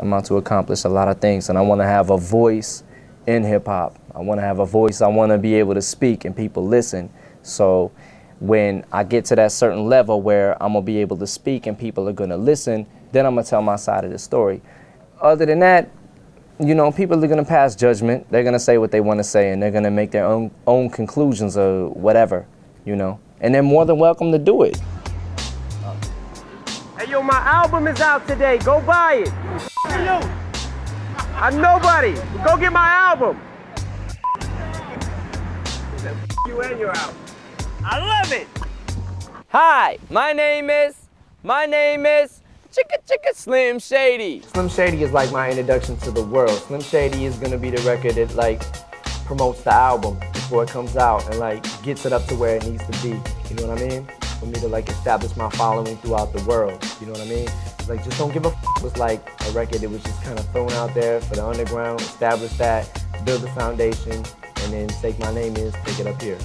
I'm out to accomplish a lot of things and I want to have a voice in hip hop. I want to have a voice. I want to be able to speak and people listen. So when I get to that certain level where I'm going to be able to speak and people are going to listen, then I'm going to tell my side of the story. Other than that, you know, people are going to pass judgment. They're going to say what they want to say and they're going to make their own own conclusions or whatever, you know. And they're more than welcome to do it. Hey, yo, my album is out today. Go buy it. Hey, yo. I'm nobody. Go get my album. You and your album. I love it. Hi, my name is, my name is Chicka Chicka Slim Shady. Slim Shady is like my introduction to the world. Slim Shady is gonna be the record that like promotes the album before it comes out and like gets it up to where it needs to be. You know what I mean? For me to like establish my following throughout the world. You know what I mean? Like just don't give a f was like a record that was just kind of thrown out there for the underground, establish that, build the foundation, and then take my name is, take it up here.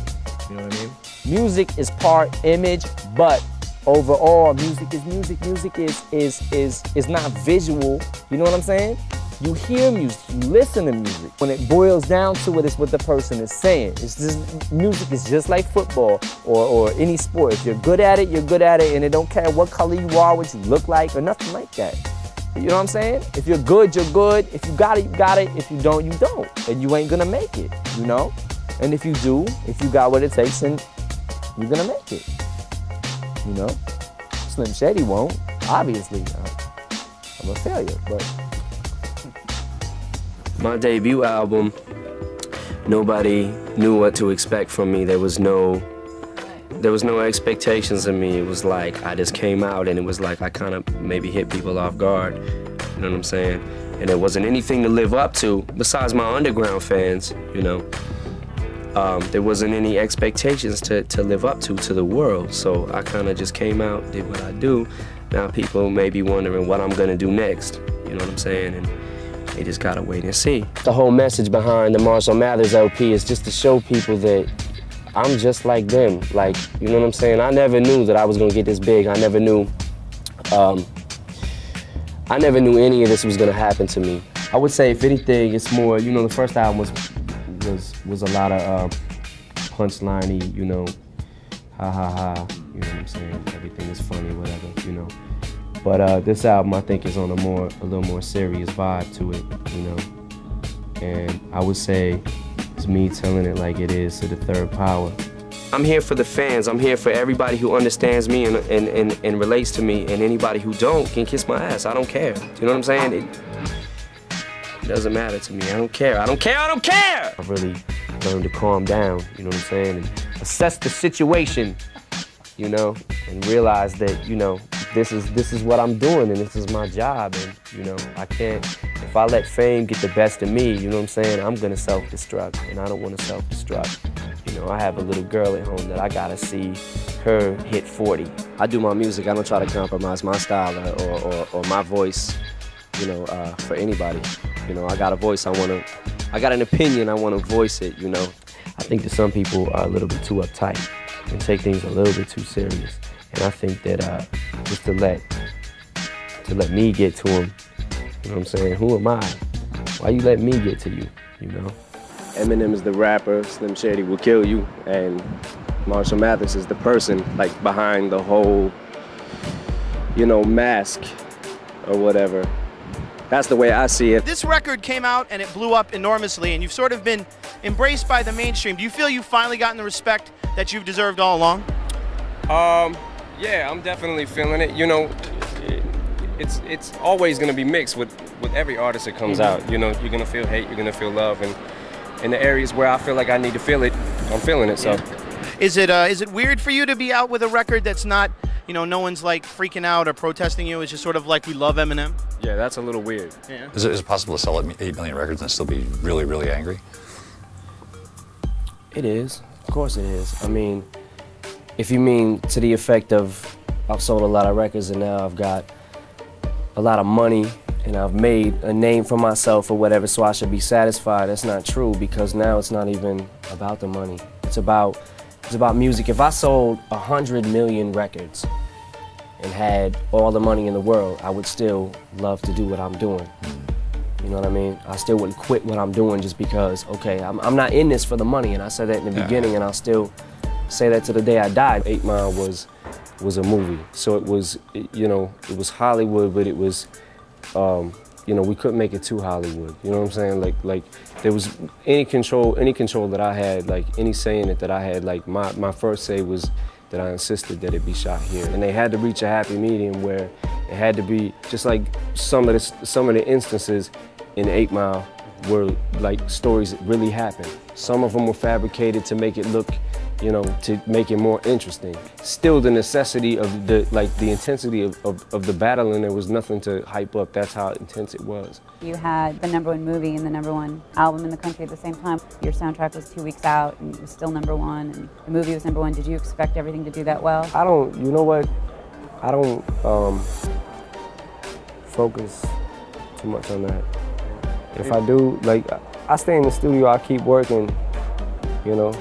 You know what I mean? Music is part image, but overall, music is music. Music is is is is not visual. You know what I'm saying? You hear music, you listen to music. When it boils down to it, it's what the person is saying. It's just music is just like football or, or any sport. If you're good at it, you're good at it, and it don't care what color you are, what you look like, or nothing like that. You know what I'm saying? If you're good, you're good. If you got it, you got it. If you don't, you don't. And you ain't gonna make it, you know? And if you do, if you got what it takes, then you're gonna make it. You know? Slim Shady won't, obviously. I'm a failure, but. My debut album, nobody knew what to expect from me. There was no there was no expectations of me. It was like I just came out and it was like I kind of maybe hit people off guard. You know what I'm saying? And there wasn't anything to live up to besides my underground fans, you know. Um, there wasn't any expectations to, to live up to to the world. So I kind of just came out, did what I do. Now people may be wondering what I'm gonna do next. You know what I'm saying? And they just gotta wait and see. The whole message behind the Marshall Mathers LP is just to show people that I'm just like them. Like, you know what I'm saying? I never knew that I was gonna get this big. I never knew, um, I never knew any of this was gonna happen to me. I would say, if anything, it's more, you know, the first album was was was a lot of uh, punchliney, you know, ha ha ha, you know what I'm saying? Everything is funny, whatever, you know. But uh, this album, I think, is on a more, a little more serious vibe to it, you know. And I would say it's me telling it like it is to the third power. I'm here for the fans. I'm here for everybody who understands me and, and, and, and relates to me, and anybody who don't can kiss my ass. I don't care. You know what I'm saying? It, it doesn't matter to me. I don't care. I don't care. I don't care. I've really learned to calm down. You know what I'm saying? And assess the situation. You know, and realize that you know this is this is what I'm doing and this is my job and you know I can't if I let fame get the best of me you know what I'm saying I'm gonna self-destruct and I don't want to self-destruct. You know I have a little girl at home that I gotta see her hit 40 I do my music I don't try to compromise my style or, or, or my voice you know uh, for anybody. You know I got a voice I want to I got an opinion I want to voice it you know. I think that some people are a little bit too uptight and take things a little bit too serious. And I think that uh, just to let to let me get to him, you know what I'm saying? Who am I? Why you let me get to you? You know? Eminem is the rapper, Slim Shady will kill you, and Marshall Mathers is the person like behind the whole, you know, mask or whatever. That's the way I see it. This record came out and it blew up enormously, and you've sort of been embraced by the mainstream. Do you feel you've finally gotten the respect that you've deserved all along? Um, yeah, I'm definitely feeling it. You know, it's it's always gonna be mixed with with every artist that comes Mm-hmm. out. You know, you're gonna feel hate, you're gonna feel love, and in the areas where I feel like I need to feel it, I'm feeling it. So. Is it uh, is it weird for you to be out with a record that's not, you know, no one's like freaking out or protesting you? It's just sort of like we love Eminem. Yeah, that's a little weird. Yeah. Is it, is it possible to sell 8 million records and still be really, really angry? It is. Of course it is. I mean, if you mean to the effect of I've sold a lot of records and now I've got a lot of money and I've made a name for myself or whatever, so I should be satisfied. That's not true because now it's not even about the money. It's about it's about music. If I sold a hundred million records and had all the money in the world, I would still love to do what I'm doing. Mm-hmm. You know what I mean? I still wouldn't quit what I'm doing just because, okay, I'm, I'm not in this for the money, and I said that in the Yeah. beginning, and I'll still say that to the day I died. Eight Mile was was a movie, so it was, you know, it was Hollywood, but it was, um, you know, we couldn't make it too Hollywood. You know what I'm saying? Like, like there was any control, any control that I had, like any saying it that I had, like my my first say was that I insisted that it be shot here, and they had to reach a happy medium where it had to be just like some of the some of the instances in Eight Mile were like stories really happened. Some of them were fabricated to make it look, you know, to make it more interesting. Still, the necessity of the like the intensity of, of, of the battle, and there was nothing to hype up. That's how intense it was. You had the number one movie and the number one album in the country at the same time. Your soundtrack was two weeks out and it was still number one, and the movie was number one. Did you expect everything to do that well? I don't, you know what? I don't um, focus too much on that. If I do, like, I stay in the studio, I keep working, you know.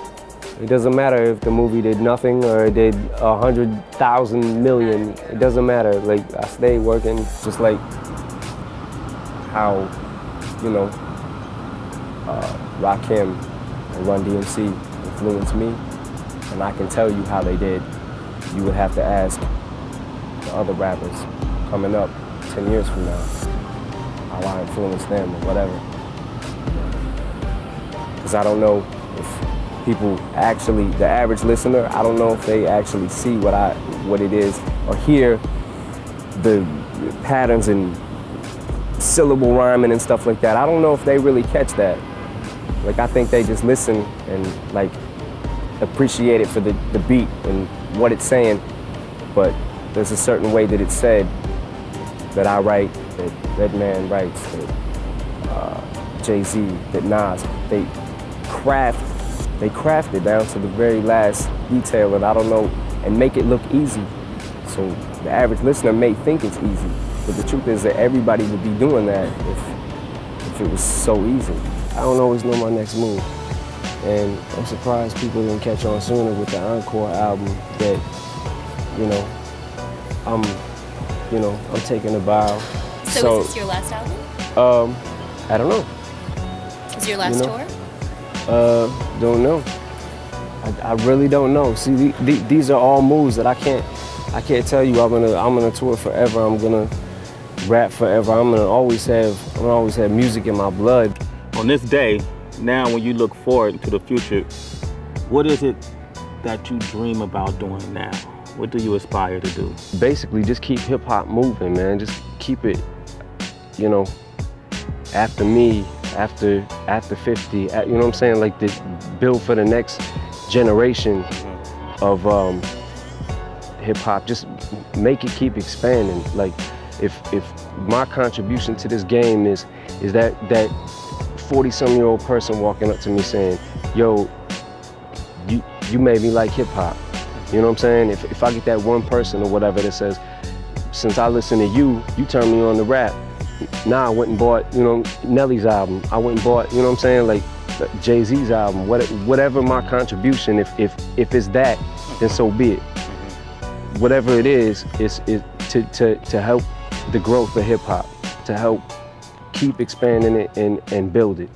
It doesn't matter if the movie did nothing or it did a hundred thousand million. It doesn't matter. Like, I stay working just like how, you know, uh, Rakim and Run DMC influenced me. And I can tell you how they did you would have to ask the other rappers coming up 10 years from now how I influenced them or whatever. Because I don't know if people actually, the average listener, I don't know if they actually see what I, what it is or hear the patterns and syllable rhyming and stuff like that. I don't know if they really catch that. Like I think they just listen and like appreciate it for the, the beat and what it's saying, but there's a certain way that it's said that I write, that Redman writes, that uh, Jay-Z, that Nas, they craft, they craft it down to the very last detail and I don't know, and make it look easy. So the average listener may think it's easy, but the truth is that everybody would be doing that if, if it was so easy. I don't always know my next move. And I'm surprised people didn't catch on sooner with the Encore album that, you know, I'm, you know, I'm taking a bow. So, is this your last album? um, I don't know. Is your last know, tour? Uh, don't know. I, I really don't know. See, the, the, these are all moves that I can't, I can't tell you I'm gonna, I'm gonna tour forever. I'm gonna rap forever. I'm gonna always have, I'm gonna always have music in my blood. on this day, now when you look forward to the future, what is it that you dream about doing now? What do you aspire to do? basically just keep hip hop moving, man. Just keep it, you know, after me, after after 50, at- you know what I'm saying? Like the build for the next generation of um, hip hop. Just make it keep expanding. Like if if my contribution to this game is is that that 40 some year old person walking up to me saying, yo, you you made me like hip hop. You know what I'm saying? If, if I get that one person or whatever that says, since I listen to you, you turned me on to rap. Now I went and bought, you know, Nelly's album. I went and bought, you know what I'm saying, like Jay-Z's album. What, whatever my contribution, if, if, if it's that, then so be it. Mm-hmm. Whatever it is, is, is to, to, to help the growth of hip hop, to help keep expanding it and, and build it.